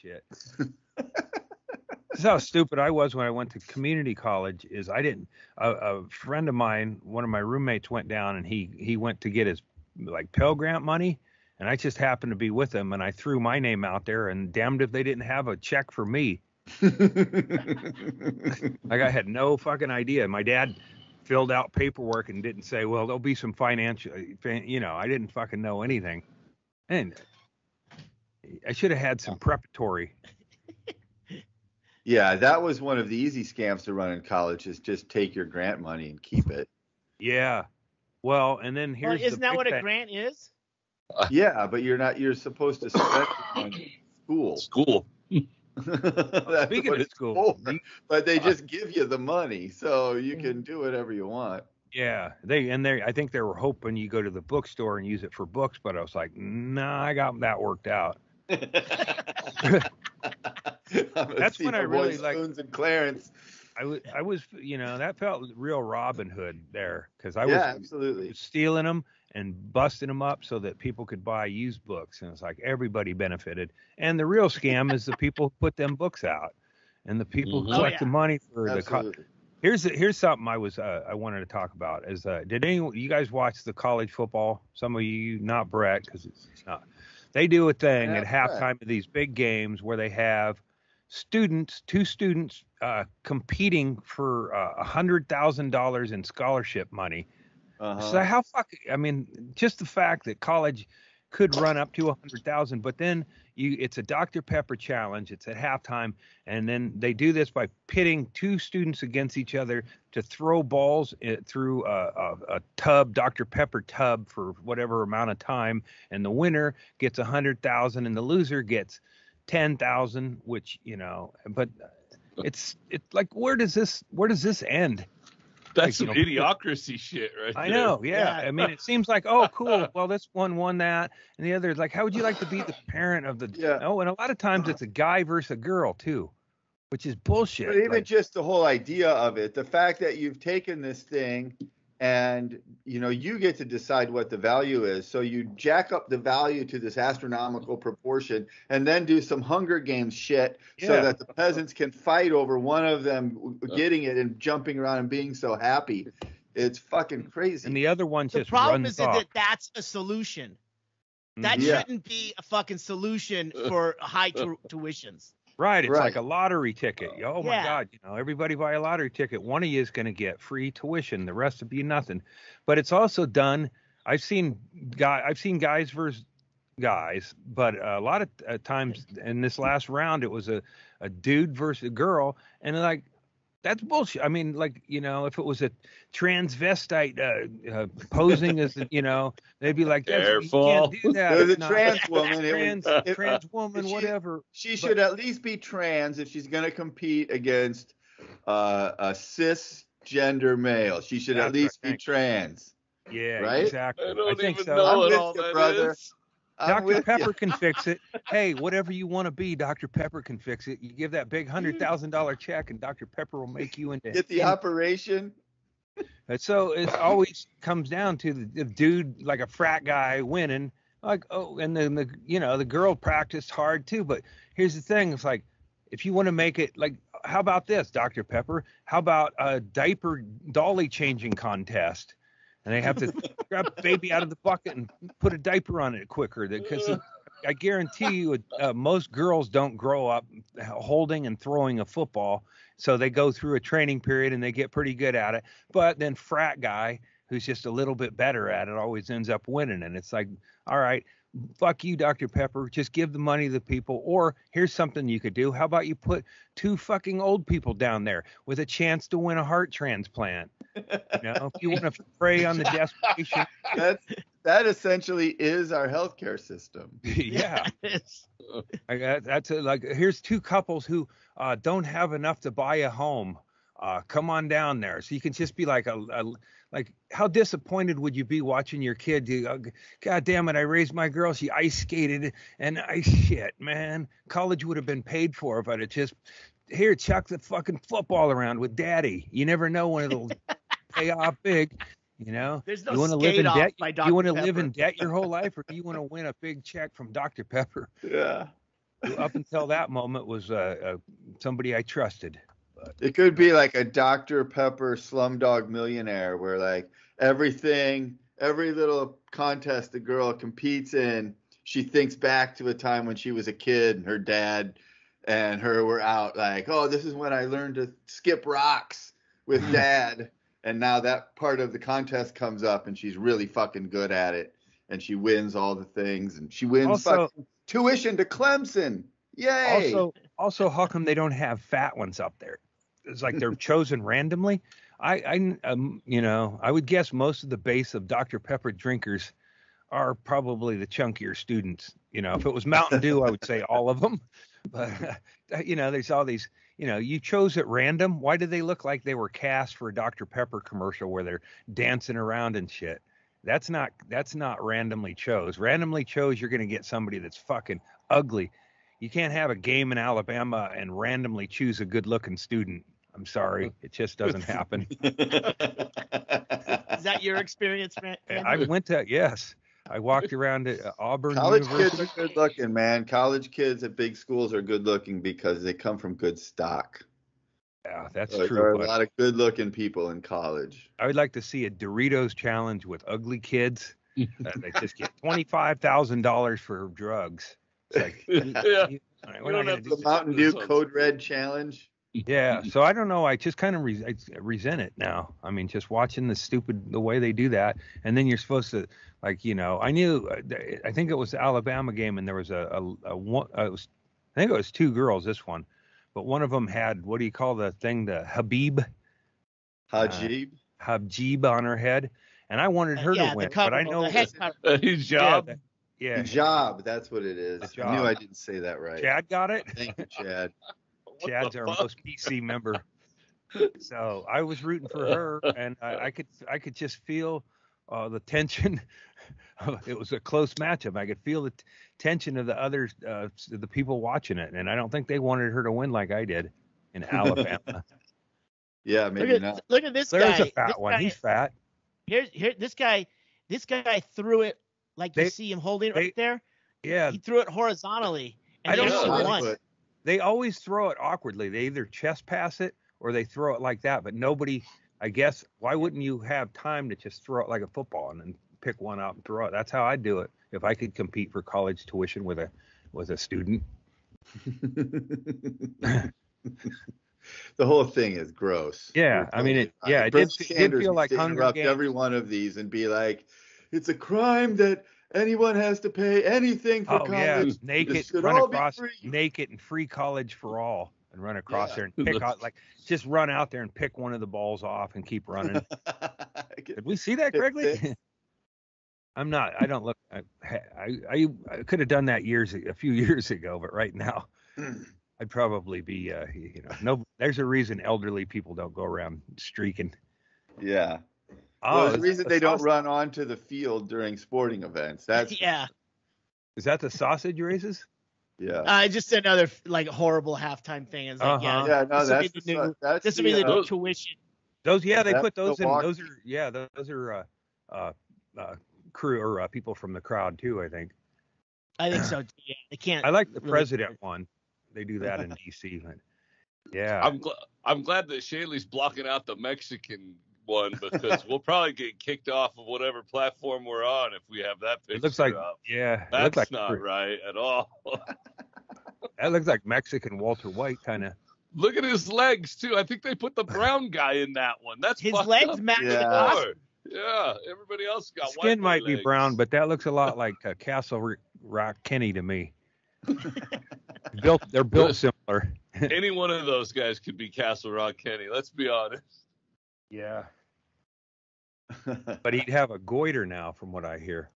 Shit. this is how stupid I was when I went to community college. Is I didn't. A, a friend of mine, one of my roommates, went down and he he went to get his like Pell Grant money, and I just happened to be with him, and I threw my name out there, and damned if they didn't have a check for me. like I had no fucking idea. My dad filled out paperwork and didn't say, well, there'll be some financial, uh, you know, I didn't fucking know anything. And I should have had some preparatory. Yeah, that was one of the easy scams to run in college is just take your grant money and keep it. Yeah. Well, and then here's well, isn't that what a grant is? Yeah, but you're not. You're supposed to spend on school. School. That's Speaking what of it's school, for. but they uh, just give you the money, so you mm. can do whatever you want. Yeah, they and they. I think they were hoping you go to the bookstore and use it for books, but I was like, nah, I got that worked out. That's when I really, like- Spoons and Clarence. I was, I was, you know, that felt real Robin Hood there because I yeah, was absolutely. stealing them and busting them up so that people could buy used books, and it's like everybody benefited. And the real scam is the people who put them books out, and the people who Mhm. Oh, collect yeah. the money for the. Co- here's here's something I was uh, I wanted to talk about is uh, did any you guys watch the college football? Some of you, not Brett, because it's, it's not. They do a thing at halftime of these big games where they have students, two students, uh, competing for uh, a hundred thousand dollars in scholarship money. Uh-huh. So how fuck? I mean, just the fact that college could run up to a hundred thousand, but then you, it's a Dr Pepper challenge. It's at halftime, and then they do this by pitting two students against each other to throw balls uh, through a, a, a tub, Dr Pepper tub, for whatever amount of time, and the winner gets a hundred thousand, and the loser gets ten thousand. Which you know, but it's it's like where does this where does this end? That's Like, some you know, idiocracy shit, right I there. know, yeah. Yeah. I mean, it seems like, oh, cool. Well, this one won that, and the other is like, how would you like to be the parent of the? Yeah. Oh, and a lot of times it's a guy versus a girl too, which is bullshit. But even Like, just the whole idea of it, the fact that you've taken this thing and you know you get to decide what the value is so you jack up the value to this astronomical proportion and then do some hunger games shit so that the peasants can fight over one of them getting it and jumping around and being so happy it's fucking crazy and the other one The just problem runs is off. that that's a solution. That Mhm. Yeah. shouldn't be a fucking solution for high tu- tuitions. Right, it's Right. like a lottery ticket. Oh my Yeah. God, you know, everybody buy a lottery ticket. One of you is going to get free tuition. The rest will be nothing. But it's also done. I've seen guy. I've seen guys versus guys, but a lot of uh, times in this last round, it was a a dude versus a girl, and like that's bullshit. I mean, like you know, if it was a transvestite uh, uh, posing as, you know, they'd be like, that's, Careful. you can't do that. It was a It's trans woman trans, it- trans woman, she- whatever. she should at least be trans if she's going to compete against uh, a cisgender male she should at least right. be trans Yeah, Right? exactly. I don't think even so. know I'm what with all that brother. is. Dr. Pepper ya. can fix it. Hey, whatever you want to be, Dr. Pepper can fix it. You give that big hundred thousand dollar check, and Dr. Pepper will make you into. get the operation And so it always comes down to the, the dude, like a frat guy, winning. Like, oh, and then the you know the girl practiced hard too. But here's the thing: it's like if you want to make it like, how about this, Dr. Pepper? How about a diaper dolly changing contest? And they have to grab the baby out of the bucket and put a diaper on it quicker because I guarantee you, uh, most girls don't grow up holding and throwing a football, so they go through a training period and they get pretty good at it. But then frat guy who's just a little bit better at it always ends up winning, and it's like, all right, fuck you, Dr. Pepper, just give the money to the people. Or here's something you could do: how about you put two fucking old people down there with a chance to win a heart transplant? You know, if you want to prey on the desperation, That's that essentially is our healthcare system. yeah. I got that's a, like here's two couples who uh, don't have enough to buy a home. Uh, come on down there, so you can just be like a, a like how disappointed would you be watching your kid? You, uh, God damn it! I raised my girl. She ice skated and I shit, man. College would have been paid for, but it just here chuck the fucking football around with daddy. You never know when it'll pay off big. You know, There's no you want to live in debt? You want to live in debt your whole life, or do you want to win a big check from Dr. Pepper? Yeah. Up until that moment, was uh, uh, somebody I trusted. It could be like a Dr. Pepper Slumdog Millionaire, where like everything, every little contest the girl competes in, she thinks back to a time when she was a kid and her dad and her were out like, oh, this is when I learned to skip rocks with dad. And now that part of the contest comes up and she's really fucking good at it. And she wins all the things and she wins Also- fucking tuition to Clemson. Yay. Also, also, how come they don't have fat ones up there? It's like they're chosen randomly. I, I, um, you know, I would guess most of the base of Dr. Pepper drinkers are probably the chunkier students. You know, if it was Mountain Dew, I would say all of them. But you know, there's all these. You know, you chose at random. Why do they look like they were cast for a Dr. Pepper commercial where they're dancing around and shit? That's not that's not randomly chose. Randomly chose, you're gonna get somebody that's fucking ugly. You can't have a game in Alabama and randomly choose a good looking student. I'm sorry, it just doesn't happen. Is that your experience, man? I went to yes, I walked around at uh, Auburn College University. kids are good looking, man. College kids at big schools are good looking because they come from good stock. Yeah, that's So there true. are a lot of good looking people in college. I would like to see a Doritos challenge with ugly kids. Uh, they just get twenty five thousand dollars for drugs. It's like, yeah. you- all right, We don't have gonna The Mountain Dew Code Red Challenge. Yeah, so I don't know. I just kind of re- I resent it now. I mean, just watching the stupid the way they do that, and then you're supposed to like, you know, I knew. uh, I think it was the Alabama game, and there was a a, a one. Uh, it was, I think it was two girls. This one, but one of them had what do you call the thing? The Habib Hajib. Habib on her head, and I wanted her Uh, yeah, to win, cover, but I the know head cover. His yeah, job. that- yeah, Hijab, that's what it is. I knew. I didn't say that right. Chad got it. Thank you, Chad. What Chad's our fuck? most PC member. So I was rooting for her, and I, I could I could just feel uh, the tension. it was a close matchup. I could feel the t- tension of the others, uh, the people watching it, and I don't think they wanted her to win like I did in Alabama. Yeah, Look maybe at, not. look at this There's guy. a fat This one. guy- He's fat. Here's here this guy. This guy threw it like They- you see him holding it they- right there. Yeah, He threw it horizontally, and I don't he know. actually won. They always throw it awkwardly. They either chest pass it or they throw it like that. But nobody, I guess, why wouldn't you have time to just throw it like a football and then pick one out and throw it? That's how I'd do it if I could compete for college tuition with a with a student. the whole thing is gross. Yeah, I mean, it- yeah, it Bernie did- it did feel like Hunger interrupt Games. every one of these and be like, "It's a crime that anyone has to pay anything for Oh yeah, college. naked, This should run all be across, free." naked and free college for all, and run across Yeah. there and pick out like just run out there and pick one of the balls off and keep running. Did we see that It correctly? I'm not. I don't look. I I, I, I could have done that years a few years ago, but right now I'd probably be. Uh, you know, no. There's a reason elderly people don't go around streaking. yeah. Oh, well, there's is a reason that they the don't run onto the field during sporting events. That's yeah, Is that the sausage races? yeah. uh, just another like horrible halftime thing. It's like, Uh-huh. yeah, yeah, no, this that's the the, new- that's this will be the, the uh, new tuition. Those, yeah, they That's put those in. Milwaukee. Those are, yeah, those are uh, uh, uh, crew or uh, people from the crowd too. I think. I think so. Yeah, they can't. I like the really- president one. They do that in DC. But yeah, I'm glad. I'm glad that Chaille's blocking out the Mexican one because we'll probably get kicked off of whatever platform we're on if we have that picture. it looks like up. yeah, That's looks like not right at all. that looks like Mexican Walter White kind of. Look at his legs too. I think they put the brown guy in that one. That's His fucked legs up match Yeah. the costume. Yeah, everybody else got white Skin might legs. be brown, but that looks a lot like uh, Castle Rock Kenny to me. built, they're built similar. any one of those guys could be Castle Rock Kenny. Let's be honest. Yeah, but he'd have a goiter now, from what I hear.